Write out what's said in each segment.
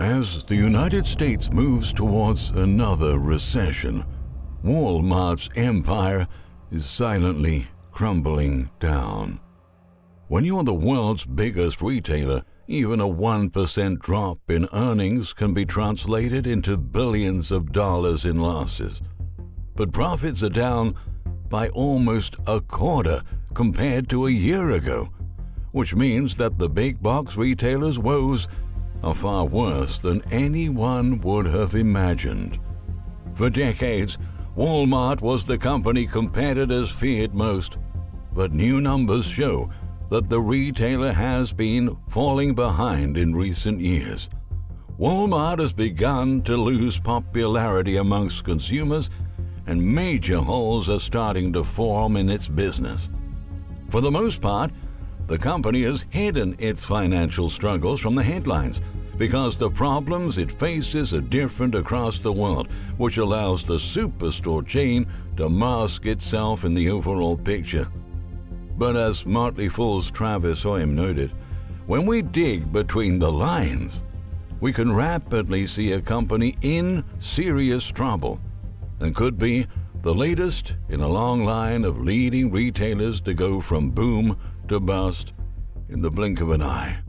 As the United States moves towards another recession, Walmart's empire is silently crumbling down. When you're the world's biggest retailer, even a 1% drop in earnings can be translated into billions of dollars in losses. But profits are down by almost a quarter compared to a year ago, which means that the big box retailers' woes are far worse than anyone would have imagined. For decades, Walmart was the company competitors feared most, but new numbers show that the retailer has been falling behind in recent years. Walmart has begun to lose popularity amongst consumers, and major holes are starting to form in its business. For the most part, the company has hidden its financial struggles from the headlines because the problems it faces are different across the world, which allows the superstore chain to mask itself in the overall picture. But as Motley Fool's Travis Hoium noted, when we dig between the lines, we can rapidly see a company in serious trouble and could be the latest in a long line of leading retailers to go from boom to bust in the blink of an eye.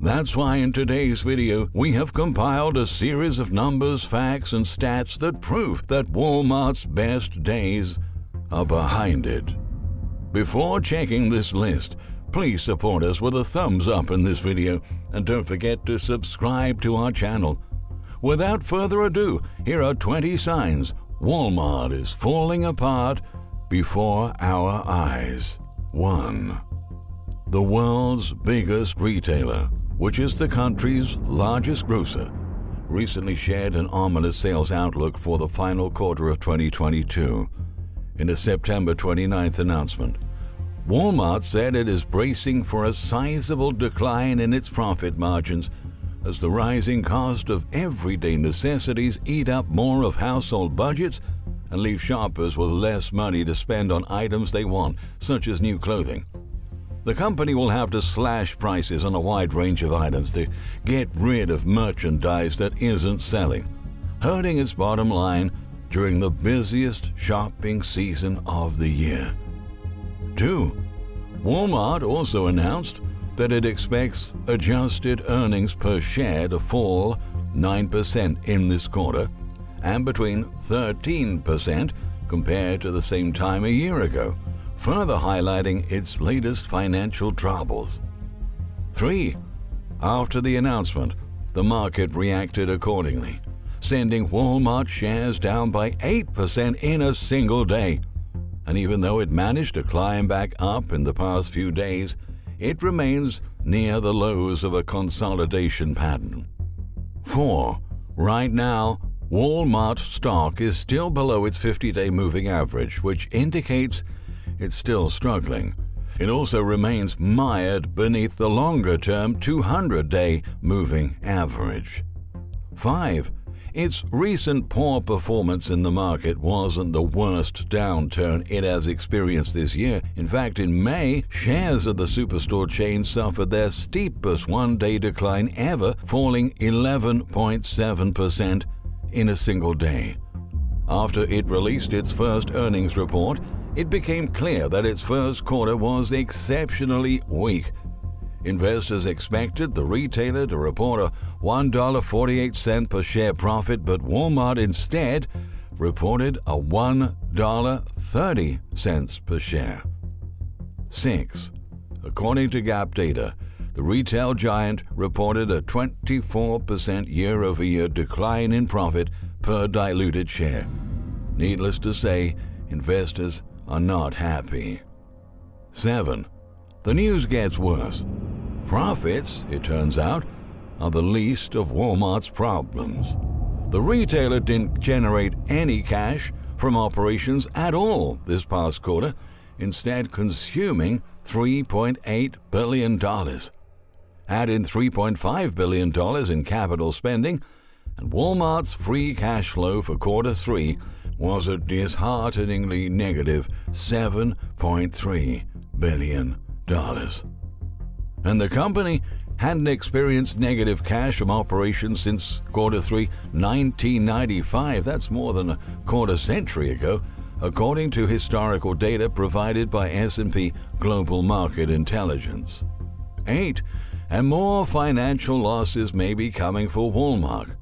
That's why in today's video, we have compiled a series of numbers, facts, and stats that prove that Walmart's best days are behind it. Before checking this list, please support us with a thumbs up in this video and don't forget to subscribe to our channel. Without further ado, here are 20 signs Walmart is falling apart before our eyes. 1. The world's biggest retailer, which is the country's largest grocer, recently shared an ominous sales outlook for the final quarter of 2022 in a September 29th announcement. Walmart said it is bracing for a sizable decline in its profit margins as the rising cost of everyday necessities eat up more of household budgets and leave shoppers with less money to spend on items they want, such as new clothing. The company will have to slash prices on a wide range of items to get rid of merchandise that isn't selling, hurting its bottom line during the busiest shopping season of the year. 2. Walmart also announced that it expects adjusted earnings per share to fall 9% in this quarter and between 13% compared to the same time a year ago, further highlighting its latest financial troubles. 3. After the announcement, the market reacted accordingly sending Walmart shares down by 8% in a single day. And even though it managed to climb back up in the past few days, it remains near the lows of a consolidation pattern. 4. Right now, Walmart stock is still below its 50 day moving average, which indicates it's still struggling. It also remains mired beneath the longer term 200 day moving average. 5. Its recent poor performance in the market wasn't the worst downturn it has experienced this year. In fact, in May, shares of the superstore chain suffered their steepest one day decline ever, falling 11.7% in a single day. After it released its first earnings report, it became clear that its first quarter was exceptionally weak Investors expected the retailer to report a $1.48 per share profit, but Walmart instead reported a $1.30 per share. 6. According to GAAP data, the retail giant reported a 24% year over year decline in profit per diluted share. Needless to say, investors are not happy. 7. The news gets worse. Profits, it turns out, are the least of Walmart's problems. The retailer didn't generate any cash from operations at all this past quarter, instead consuming $3.8 billion. Add in $3.5 billion in capital spending, and Walmart's free cash flow for quarter three was a dishearteningly negative $7.3 billion and the company hadn't experienced negative cash from operations since quarter 3 1995. That's more than a quarter century ago, according to historical data provided by S&P Global Market Intelligence. 8. And more financial losses may be coming for Walmart.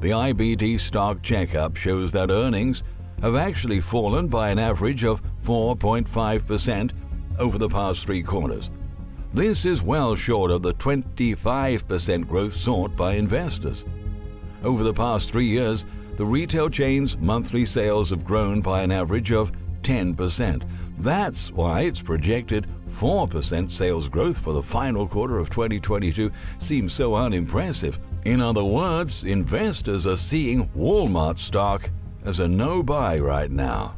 The IBD stock checkup shows that earnings have actually fallen by an average of 4.5% over the past three quarters. This is well short of the 25% growth sought by investors. Over the past three years, the retail chain's monthly sales have grown by an average of 10%. That's why its projected 4% sales growth for the final quarter of 2022 seems so unimpressive. In other words, investors are seeing Walmart stock as a no buy right now.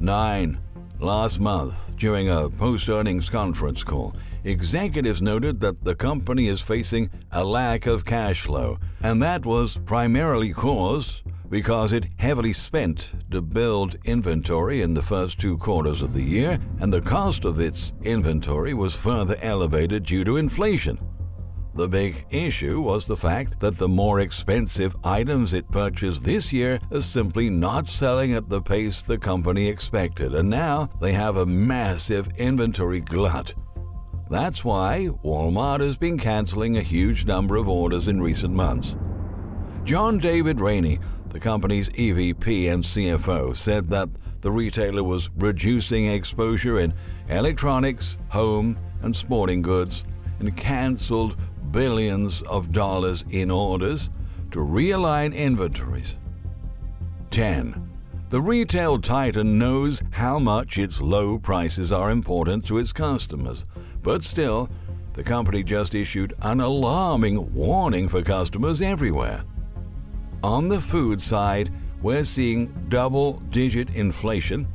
9. Last month, during a post earnings conference call, executives noted that the company is facing a lack of cash flow, and that was primarily caused because it heavily spent to build inventory in the first two quarters of the year, and the cost of its inventory was further elevated due to inflation. The big issue was the fact that the more expensive items it purchased this year are simply not selling at the pace the company expected, and now they have a massive inventory glut. That's why Walmart has been canceling a huge number of orders in recent months. John David Rainey, the company's EVP and CFO, said that the retailer was reducing exposure in electronics, home, and sporting goods and canceled billions of dollars in orders to realign inventories. 10. The retail titan knows how much its low prices are important to its customers, but still, the company just issued an alarming warning for customers everywhere. On the food side, we're seeing double digit inflation,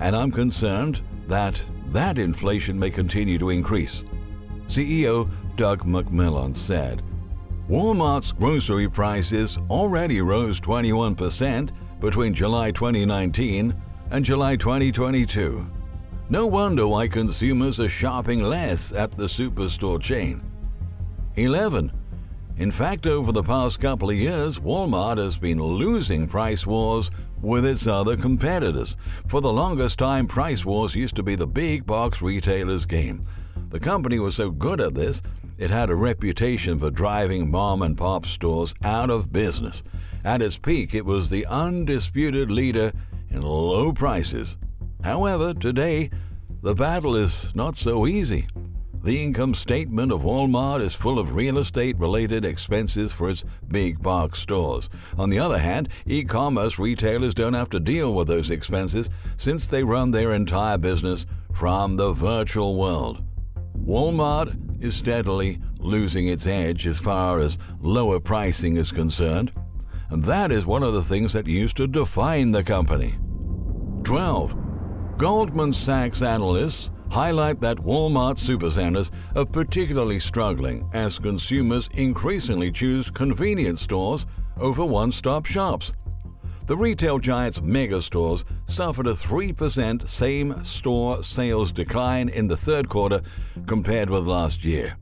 and I'm concerned that that inflation may continue to increase. CEO Doug McMillon said. Walmart's grocery prices already rose 21% between July 2019 and July 2022. No wonder why consumers are shopping less at the superstore chain. 11. In fact, over the past couple of years, Walmart has been losing price wars with its other competitors. For the longest time, price wars used to be the big box retailers' game. The company was so good at this it had a reputation for driving mom and pop stores out of business. At its peak, it was the undisputed leader in low prices. However, today, the battle is not so easy. The income statement of Walmart is full of real estate related expenses for its big box stores. On the other hand, e commerce retailers don't have to deal with those expenses since they run their entire business from the virtual world. Walmart is steadily losing its edge as far as lower pricing is concerned, and that is one of the things that used to define the company. 12. Goldman Sachs analysts highlight that Walmart supercenters are particularly struggling as consumers increasingly choose convenience stores over one stop shops. The retail giant's mega stores suffered a 3% same store sales decline in the third quarter compared with last year.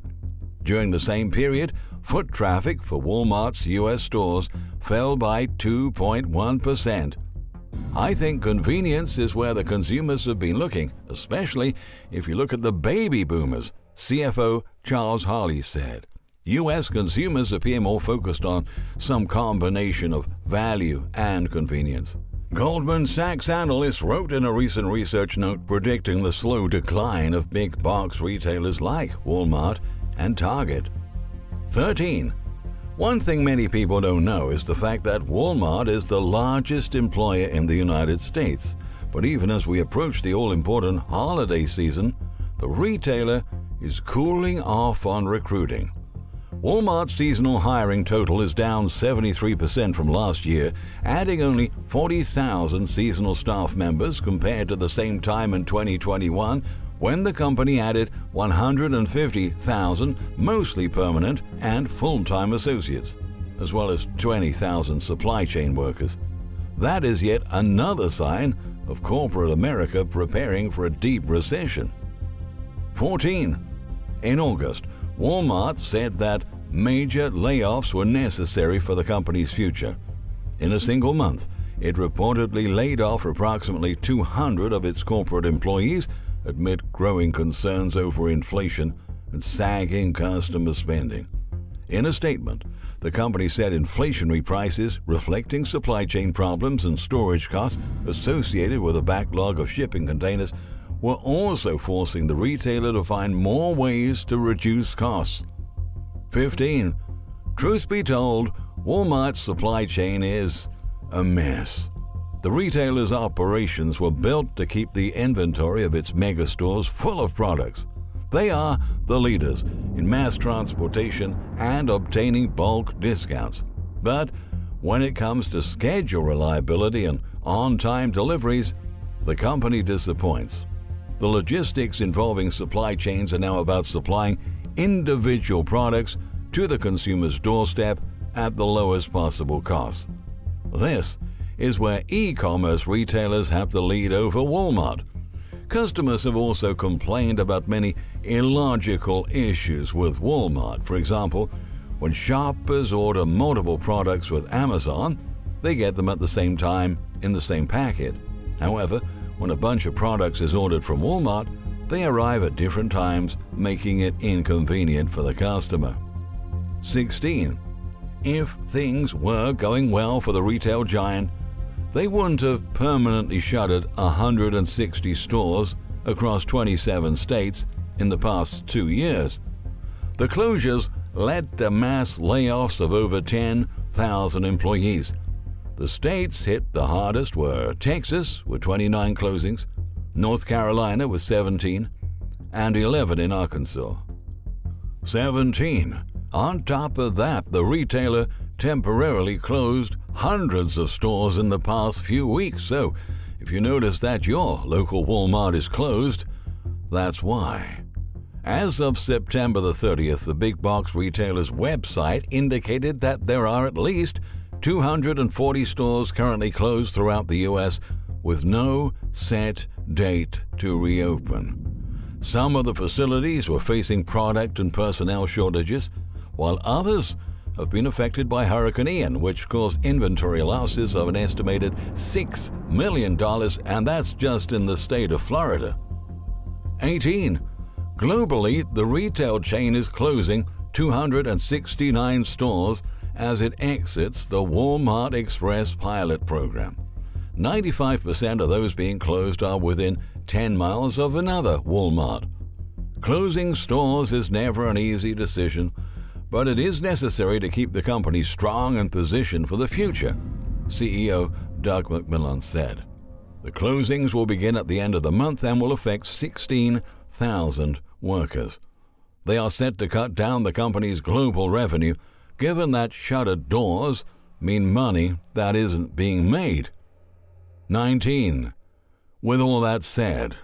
During the same period, foot traffic for Walmart's U.S. stores fell by 2.1%. I think convenience is where the consumers have been looking, especially if you look at the baby boomers, CFO Charles Holley said. U.S. consumers appear more focused on some combination of value and convenience. Goldman Sachs analysts wrote in a recent research note predicting the slow decline of big box retailers like Walmart and Target. 13. One thing many people don't know is the fact that Walmart is the largest employer in the United States. But even as we approach the all important holiday season, the retailer is cooling off on recruiting. Walmart's seasonal hiring total is down 73% from last year, adding only 40,000 seasonal staff members compared to the same time in 2021 when the company added 150,000 mostly permanent and full time associates, as well as 20,000 supply chain workers. That is yet another sign of corporate America preparing for a deep recession. 14. In August, Walmart said that major layoffs were necessary for the company's future. In a single month, it reportedly laid off approximately 200 of its corporate employees amid growing concerns over inflation and sagging customer spending. In a statement, the company said inflationary prices, reflecting supply chain problems and storage costs associated with a backlog of shipping containers, were also forcing the retailer to find more ways to reduce costs. 15. Truth be told, Walmart's supply chain is a mess. The retailer's operations were built to keep the inventory of its megastores full of products. They are the leaders in mass transportation and obtaining bulk discounts. But when it comes to schedule reliability and on time deliveries, the company disappoints. The logistics involving supply chains are now about supplying individual products to the consumer's doorstep at the lowest possible cost. This is where e commerce retailers have the lead over Walmart. Customers have also complained about many illogical issues with Walmart. For example, when shoppers order multiple products with Amazon, they get them at the same time in the same packet. However, when a bunch of products is ordered from Walmart, they arrive at different times, making it inconvenient for the customer. 16. If things were going well for the retail giant, they wouldn't have permanently shuttered 160 stores across 27 states in the past two years. The closures led to mass layoffs of over 10,000 employees, the states hit the hardest were Texas with 29 closings, North Carolina was 17, and 11 in Arkansas. 17. On top of that, the retailer temporarily closed hundreds of stores in the past few weeks. So, if you notice that your local Walmart is closed, that's why. As of September the 30th, the big box retailer's website indicated that there are at least 240 stores currently closed throughout the U.S. with no set date to reopen. Some of the facilities were facing product and personnel shortages, while others have been affected by Hurricane Ian, which caused inventory losses of an estimated $6 million, and that's just in the state of Florida. 18. Globally, the retail chain is closing 269 stores as it exits the Walmart Express pilot program. 95% of those being closed are within 10 miles of another Walmart. Closing stores is never an easy decision, but it is necessary to keep the company strong and positioned for the future, CEO Doug McMillon said. The closings will begin at the end of the month and will affect 16,000 workers. They are set to cut down the company's global revenue given that shuttered doors mean money that isn't being made. 19. With all that said,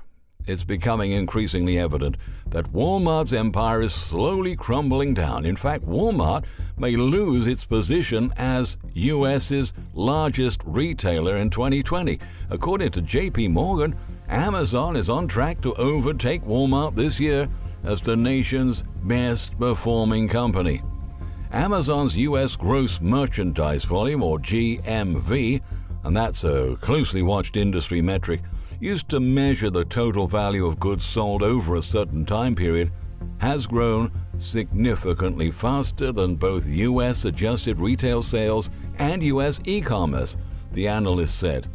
it's becoming increasingly evident that Walmart's empire is slowly crumbling down. In fact, Walmart may lose its position as US's largest retailer in 2020. According to JP Morgan, Amazon is on track to overtake Walmart this year as the nation's best performing company. Amazon's US gross merchandise volume, or GMV, and that's a closely watched industry metric used to measure the total value of goods sold over a certain time period, has grown significantly faster than both US adjusted retail sales and US e commerce, the analyst said.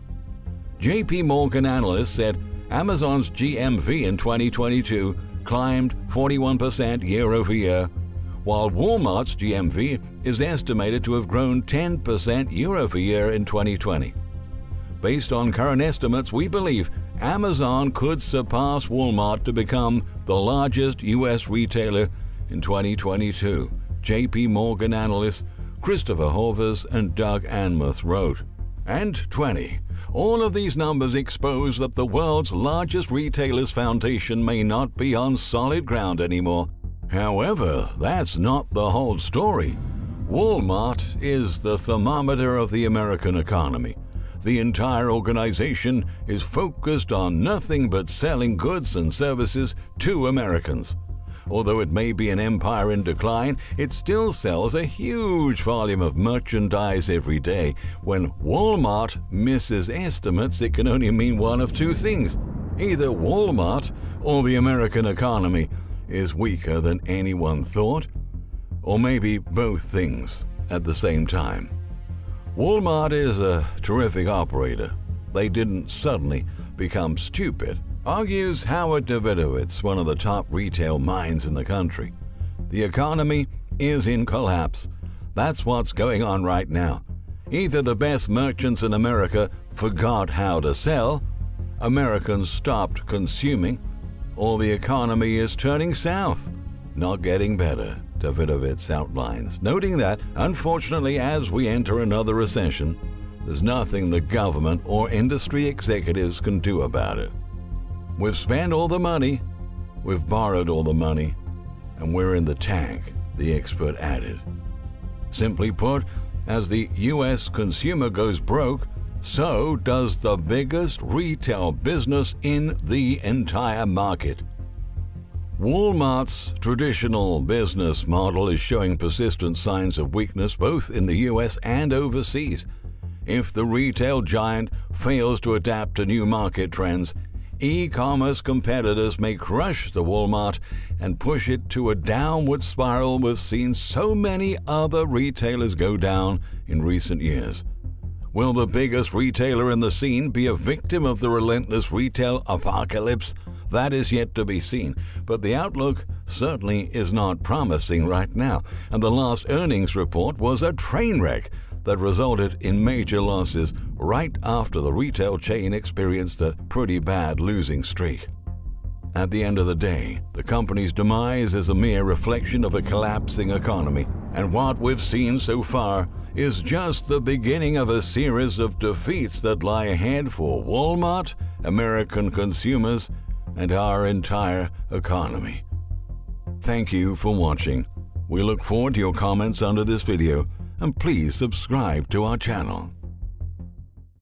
JP Morgan analysts said Amazon's GMV in 2022 climbed 41% year over year while Walmart's GMV is estimated to have grown 10% year over year in 2020. Based on current estimates, we believe Amazon could surpass Walmart to become the largest U.S. retailer in 2022, JP Morgan analysts Christopher Horvers and Doug Anmuth wrote. And 20. All of these numbers expose that the world's largest retailers' foundation may not be on solid ground anymore However, that's not the whole story. Walmart is the thermometer of the American economy. The entire organization is focused on nothing but selling goods and services to Americans. although it may be an empire in decline, it still sells a huge volume of merchandise every day. When Walmart misses estimates, it can only mean one of two things. Either Walmart or the American economy is weaker than anyone thought, or maybe both things at the same time. Walmart is a terrific operator. They didn't suddenly become stupid, argues Howard Davidowitz, one of the top retail minds in the country. The economy is in collapse. That's what's going on right now. Either the best merchants in America forgot how to sell, Americans stopped consuming, or the economy is turning south, not getting better. Davidowitz outlines, noting that, unfortunately, as we enter another recession, there's nothing the government or industry executives can do about it. We've spent all the money, we've borrowed all the money, and we're in the tank, the expert added. Simply put, as the U.S. consumer goes broke, so does the biggest retail business in the entire market. Walmart's traditional business model is showing persistent signs of weakness both in the US and overseas. If the retail giant fails to adapt to new market trends, e commerce competitors may crush the Walmart and push it to a downward spiral we've seen so many other retailers go down in recent years. Will the biggest retailer in the scene be a victim of the relentless retail apocalypse? That is yet to be seen, but the outlook certainly is not promising right now, and the last earnings report was a train wreck that resulted in major losses right after the retail chain experienced a pretty bad losing streak. At the end of the day, the company's demise is a mere reflection of a collapsing economy, and what we've seen so far is just the beginning of a series of defeats that lie ahead for Walmart, American consumers, and our entire economy. Thank you for watching. We look forward to your comments under this video and please subscribe to our channel.